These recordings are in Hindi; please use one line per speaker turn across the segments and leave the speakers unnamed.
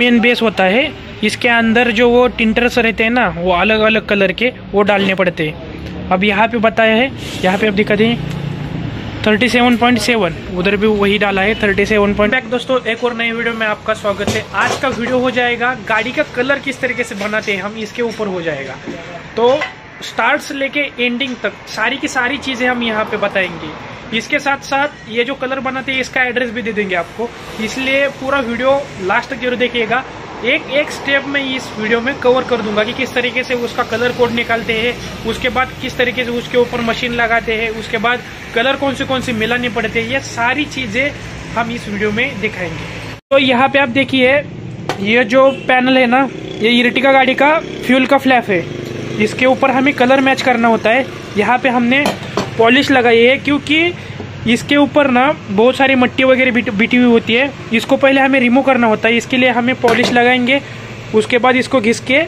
मेन बेस होता है। इसके अंदर जो वो टिंटर्स रहते हैं ना, वो अलग अलग कलर के, वो डालने पड़ते हैं। अब यहाँ पे बताया है, यहाँ पे आप दिखा दें थर्टी सेवन पॉइंट सेवन उधर भी वही डाला है थर्टी सेवन पॉइंट बैक दोस्तों, एक और नई वीडियो में आपका स्वागत है। आज का वीडियो हो जाएगा, गाड़ी का कलर किस तरीके से बनाते हैं, हम इसके ऊपर हो जाएगा। तो स्टार्ट से लेके एंडिंग तक सारी की सारी चीज़ें हम यहाँ पे बताएँगे। इसके साथ साथ ये जो कलर बनाते हैं, इसका एड्रेस भी दे देंगे आपको। इसलिए पूरा वीडियो लास्ट तक ज़रूर देखिएगा। एक एक स्टेप में इस वीडियो में कवर कर दूँगा कि किस तरीके से उसका कलर कोड निकालते हैं, उसके बाद किस तरीके से उसके ऊपर मशीन लगाते हैं, उसके बाद कलर कौन से कौन से मिलाने पड़ते हैं, ये सारी चीज़ें हम इस वीडियो में दिखाएँगे। तो यहाँ पे आप देखिए, ये जो पैनल है ना, ये इर्टिका गाड़ी का फ्यूल का फ्लैप है। इसके ऊपर हमें कलर मैच करना होता है। यहाँ पे हमने पॉलिश लगाई है क्योंकि इसके ऊपर ना बहुत सारी मट्टी वगैरह बिटी हुई होती है। इसको पहले हमें रिमूव करना होता है। इसके लिए हमें पॉलिश लगाएँगे। उसके बाद इसको घिस के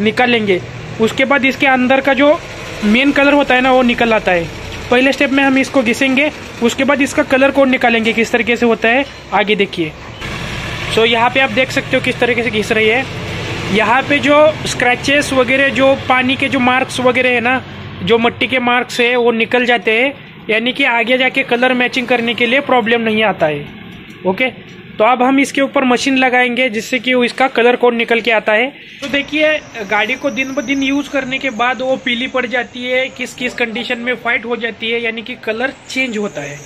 निकालेंगे। उसके बाद इसके अंदर का जो मेन कलर होता है ना वो निकल आता है। पहले स्टेप में हम इसको घिसेंगे। उसके बाद इसका कलर कोड निकालेंगे किस तरीके से होता है आगे देखिए। सो so, यहाँ पे आप देख सकते हो किस तरीके से घिस रही है। यहाँ पे जो स्क्रैचेस वगैरह, जो पानी के जो मार्क्स वगैरह है ना, जो मट्टी के मार्क्स है, वो निकल जाते हैं। यानी कि आगे जाके कलर मैचिंग करने के लिए प्रॉब्लम नहीं आता है। ओके तो अब हम इसके ऊपर मशीन लगाएँगे जिससे कि इसका कलर कोड निकल के आता है। तो देखिए, गाड़ी को दिन ब दिन यूज़ करने के बाद वो पीली पड़ जाती है, किस किस कंडीशन में फाइट हो जाती है, यानी कि कलर चेंज होता है।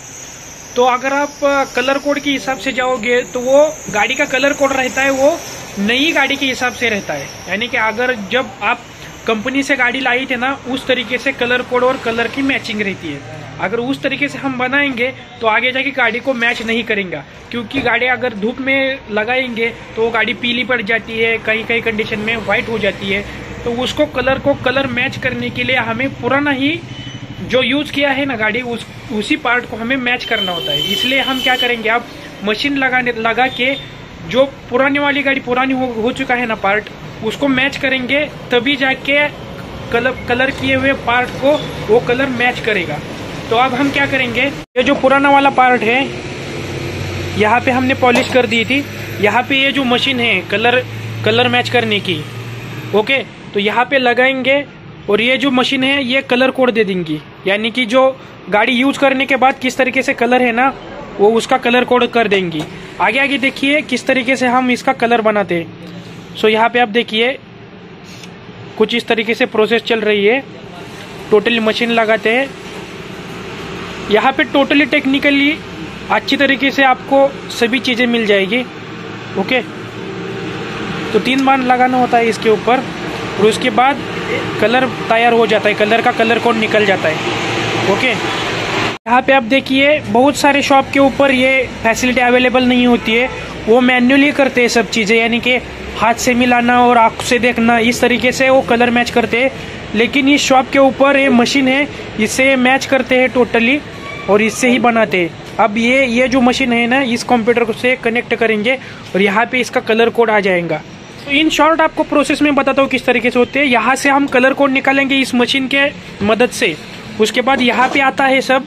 तो अगर आप कलर कोड के हिसाब से जाओगे तो वो गाड़ी का कलर कोड रहता है वो नई गाड़ी के हिसाब से रहता है। यानी कि अगर जब आप कंपनी से गाड़ी लाई थे ना, उस तरीके से कलर कोड और कलर की मैचिंग रहती है। अगर उस तरीके से हम बनाएँगे तो आगे जाके गाड़ी को मैच नहीं करेंगे। क्योंकि गाड़ी अगर धूप में लगाएँगे तो वो गाड़ी पीली पड़ जाती है कहीं कहीं कंडीशन में वाइट हो जाती है। तो उसको कलर को कलर मैच करने के लिए हमें पुराना ही जो यूज़ किया है ना गाड़ी, उस, उसी पार्ट को हमें मैच करना होता है। इसलिए हम क्या करेंगे, आप मशीन लगाने, लगा के जो पुरानी वाली गाड़ी पुरानी हो, हो चुका है ना पार्ट उसको मैच करेंगे तभी जाके कलर कलर किए हुए पार्ट को वो कलर मैच करेगा। तो अब हम क्या करेंगे? ये जो पुराना वाला पार्ट है यहाँ पे हमने पॉलिश कर दी थी। यहाँ पे ये जो मशीन है कलर कलर मैच करने की ओके तो यहाँ पे लगाएँगे और ये जो मशीन है ये कलर कोड दे देंगी। यानी कि जो गाड़ी यूज़ करने के बाद किस तरीके से कलर है ना वो उसका कलर कोड कर देंगी। आगे आगे देखिए किस तरीके से हम इसका कलर बनाते हैं। सो यहाँ पे आप देखिए, कुछ इस तरीके से प्रोसेस चल रही है। टोटली मशीन लगाते हैं। यहाँ पे टोटली टेक्निकली अच्छी तरीके से आपको सभी चीज़ें मिल जाएगी। ओके तो तीन बार लगाना होता है इसके ऊपर, और उसके बाद कलर तैयार हो जाता है। कलर का कलर कोड निकल जाता है। ओके यहाँ पे आप देखिए, बहुत सारे शॉप के ऊपर ये फैसिलिटी अवेलेबल नहीं होती है। वो मैन्युअली करते हैं सब चीज़ें, यानी कि हाथ से मिलाना और आँख से देखना, इस तरीके से वो कलर मैच करते हैं। लेकिन इस शॉप के ऊपर ये मशीन है, इससे ये मैच करते हैं टोटली और इससे ही बनाते हैं। अब ये ये जो मशीन है ना, इस कंप्यूटर से कनेक्ट करेंगे और यहाँ पे इसका कलर कोड आ जाएगा। तो इन शॉर्ट आपको प्रोसेस में बताता हूँ किस तरीके से होते हैं। यहाँ से हम कलर कोड निकालेंगे इस मशीन के मदद से। उसके बाद यहाँ पे आता है सब।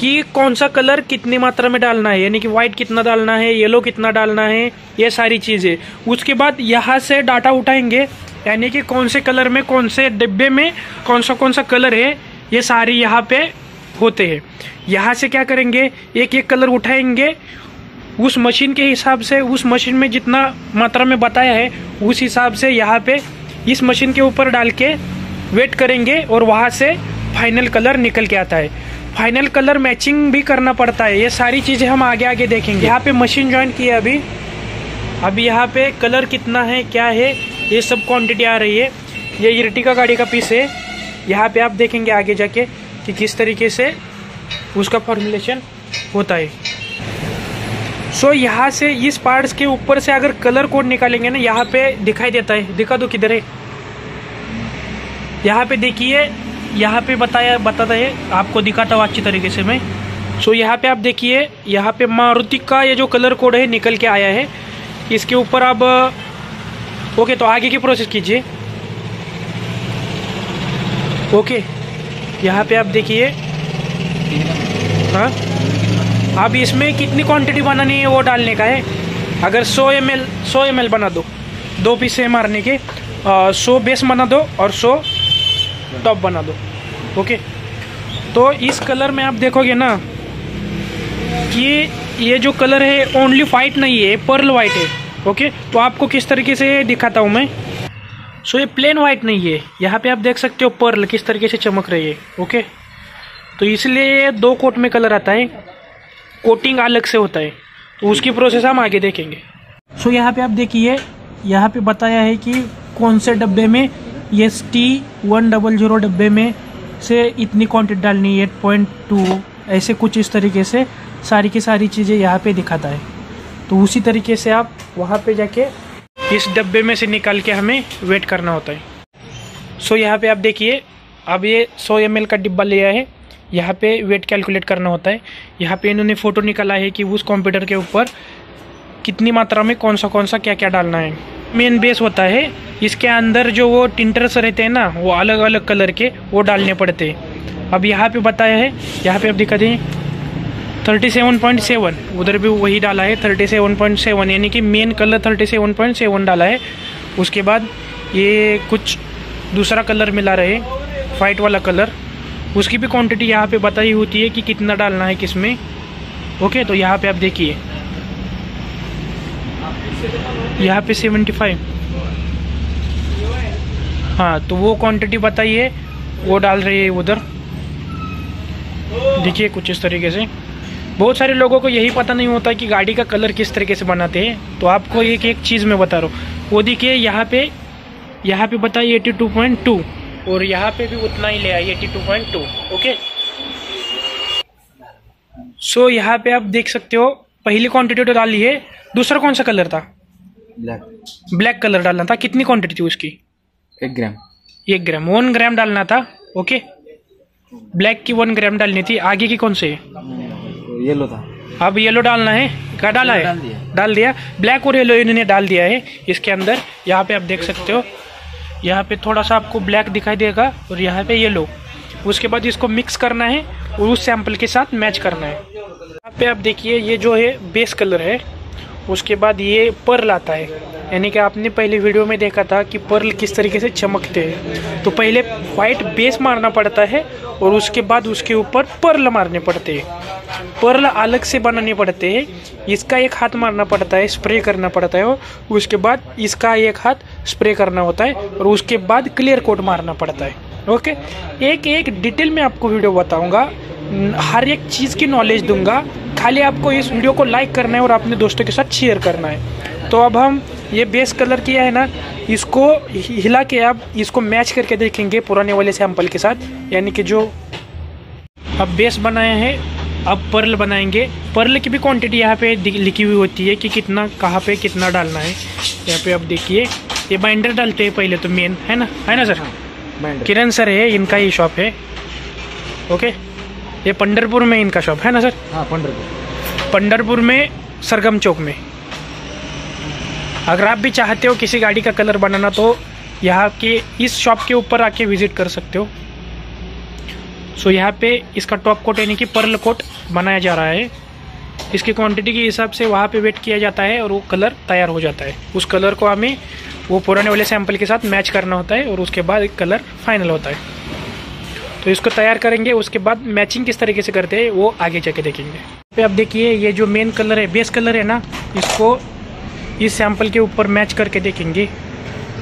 कि कौन सा कलर कितनी मात्रा में डालना है? यानी कि व्हाइट कितना डालना है येलो कितना डालना है, ये सारी चीज़ें। उसके बाद यहाँ से डाटा उठाएँगे, यानी कि कौन से कलर में, कौन से डिब्बे में कौन सा कौन सा कलर है, ये सारे यहाँ पे होते हैं। यहाँ से क्या करेंगे? एक एक कलर उठाएँगे। उस मशीन के हिसाब से, उस मशीन में जितना मात्रा में बताया है, उस हिसाब से यहाँ पे इस मशीन के ऊपर डाल के वेट करेंगे और वहाँ से फाइनल कलर निकल के आता है। फाइनल कलर मैचिंग भी करना पड़ता है। ये सारी चीज़ें हम आगे आगे देखेंगे। यहाँ पे मशीन ज्वाइन की है अभी। अभी यहाँ पे कलर कितना है क्या है ये सब क्वांटिटी आ रही है। ये इर्टिका गाड़ी का पीस है। यहाँ पे आप देखेंगे आगे जाके कि किस तरीके से उसका फॉर्मुलेशन होता है। सो so, यहाँ से इस पार्ट्स के ऊपर से अगर कलर कोड निकालेंगे ना यहाँ पे दिखाई देता है। दिखा दो किधर है। यहाँ पे देखिए यहाँ पे बताया, बताता है, आपको दिखाता हूँ अच्छी तरीके से मैं। सो यहाँ पे आप देखिए, यहाँ पे मारुति का ये जो कलर कोड है, निकल के आया है। इसके ऊपर आप, ओके तो आगे की प्रोसेस कीजिए। ओके, यहाँ पे आप देखिए। हाँ? अब इसमें कितनी क्वांटिटी बनानी है वो डालने का है? अगर 100 एम एल सौ एम एल बना दो दो पीस मारने के सौ बेस बना दो और 100 टॉप बना दो। ओके। तो इस कलर में आप देखोगे ना कि ये जो कलर है ओनली वाइट नहीं है पर्ल वाइट है, ओके। तो आपको किस तरीके से दिखाता हूँ मैं। सो ये प्लेन वाइट नहीं है। यहाँ पे आप देख सकते हो पर्ल किस तरीके से चमक रही है, ओके। तो इसलिए दो कोट में कलर आता है। कोटिंग अलग से होता है। तो उसकी प्रोसेस हम आगे देखेंगे। सो यहाँ पे आप देखिए, यहाँ पे बताया है कि कौन से डब्बे में ये टी वन डबल ज़ीरो डब्बे में से इतनी क्वांटिटी डालनी एट पॉइंट टू ऐसे कुछ इस तरीके से सारी की सारी चीज़ें यहाँ पे दिखाता है। तो उसी तरीके से आप वहाँ पे जाके इस डब्बे में से निकाल के हमें वेट करना होता है। सो so, यहाँ पे आप देखिए अब ये 100 एम का डिब्बा लिया है। यहाँ पे वेट कैलकुलेट करना होता है। यहाँ पे इन्होंने फ़ोटो निकाला है कि उस कंप्यूटर के ऊपर कितनी मात्रा में कौन सा कौन सा क्या क्या डालना है। मेन बेस होता है। इसके अंदर जो वो टिंटर्स रहते हैं ना, वो अलग अलग कलर के, वो डालने पड़ते हैं। अब यहाँ पे बताया है, यहाँ पे आप दिखा दें थर्टी सेवन पॉइंट सेवन उधर भी वही डाला है थर्टी सेवन पॉइंट सेवन यानी कि main colour thirty seven point seven डाला है। उसके बाद ये कुछ दूसरा कलर मिला रहे वाइट वाला कलर उसकी भी क्वांटिटी यहाँ पे बताई होती है कि कितना डालना है किस ओके तो यहाँ पे आप देखिए। यहाँ पे सेवेंटी फाइव हाँ तो वो क्वांटिटी बताइए, वो डाल रही है उधर। देखिए कुछ इस तरीके से। बहुत सारे लोगों को यही पता नहीं होता कि गाड़ी का कलर किस तरीके से बनाते हैं। तो आपको एक एक चीज़ में बता रहा हूँ। वो देखिए, यहाँ पे यहाँ पे बताइए एटी टू पॉइंट टू और यहाँ पे भी उतना ही ले आई eighty two point two okay so यहाँ पे आप देख सकते हो पहली क्वांटिटी तो डाली है दूसरा कौन सा कलर था?
ब्लैक
ब्लैक कलर डालना था। कितनी क्वांटिटी थी उसकी?
एक ग्राम
एक ग्राम वन ग्राम डालना था ओके ब्लैक की वन ग्राम डालनी थी। आगे की कौन से?
येलो था.
अब येलो डालना है। क्या डाला है?
डाल दिया।
डाल दिया। ब्लैक और येलो इन्होंने डाल दिया है। इसके अंदर यहाँ पे आप देख सकते हो। यहाँ पे थोड़ा सा आपको ब्लैक दिखाई देगा और यहाँ पे येलो उसके बाद इसको मिक्स करना है। और उस सैंपल के साथ मैच करना है। यहाँ पे आप देखिए, ये जो है बेस कलर है, उसके बाद ये पर्ल आता है। यानी कि आपने पहले वीडियो में देखा था कि पर्ल किस तरीके से चमकते हैं। तो पहले वाइट बेस मारना पड़ता है और उसके बाद उसके ऊपर पर्ल मारने पड़ते हैं। पर्ल अलग से बनाने पड़ते हैं। इसका एक हाथ मारना पड़ता है स्प्रे करना पड़ता है और उसके बाद इसका एक हाथ स्प्रे करना होता है और उसके बाद क्लियर कोट मारना पड़ता है। ओके? एक एक डिटेल में आपको वीडियो बताऊँगा। हर एक चीज़ की नॉलेज दूँगा। खाली आपको इस वीडियो को लाइक करना है और अपने दोस्तों के साथ शेयर करना है। तो अब हम ये बेस कलर किया है ना, इसको हिला के आप इसको मैच करके देखेंगे पुराने वाले सैंपल के साथ। यानी कि जो अब बेस बनाया है, अब पर्ल बनाएँगे। पर्ल की भी क्वांटिटी यहाँ पे लिखी हुई होती है कि कितना, कहाँ पे कितना डालना है। यहाँ पे आप देखिए, ये बाइंडर डालते हैं पहले तो मेन है ना? है ना सर
बैंड
किरण सर है इनका ही शॉप है। ओके ये पंडरपुर में इनका शॉप है ना सर?
हाँ पंडरपुर
पंडरपुर में सरगम चौक में। अगर आप भी चाहते हो किसी गाड़ी का कलर बनाना तो यहाँ के इस शॉप के ऊपर आके विज़िट कर सकते हो। सो यहाँ पे इसका टॉप कोट यानी कि पर्ल कोट बनाया जा रहा है। इसकी क्वांटिटी के हिसाब से वहाँ पे वेट किया जाता है और वो कलर तैयार हो जाता है। उस कलर को हमें वो पुराने वाले सैंपल के साथ मैच करना होता है और उसके बाद कलर फाइनल होता है। तो इसको तैयार करेंगे, उसके बाद मैचिंग किस तरीके से करते हैं, वो आगे जाके देखेंगे। पे आप देखिए, ये जो मेन कलर है बेस कलर है ना, इसको इस सैंपल के ऊपर मैच करके देखेंगे।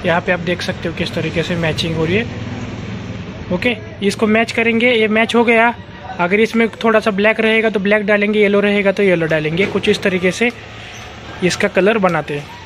यहाँ पे आप देख सकते हो किस तरीके से मैचिंग हो रही है। ओके इसको मैच करेंगे, ये मैच हो गया। अगर इसमें थोड़ा सा ब्लैक रहेगा तो ब्लैक डालेंगे येलो रहेगा तो येलो डालेंगे। कुछ इस तरीके से इसका कलर बनाते हैं।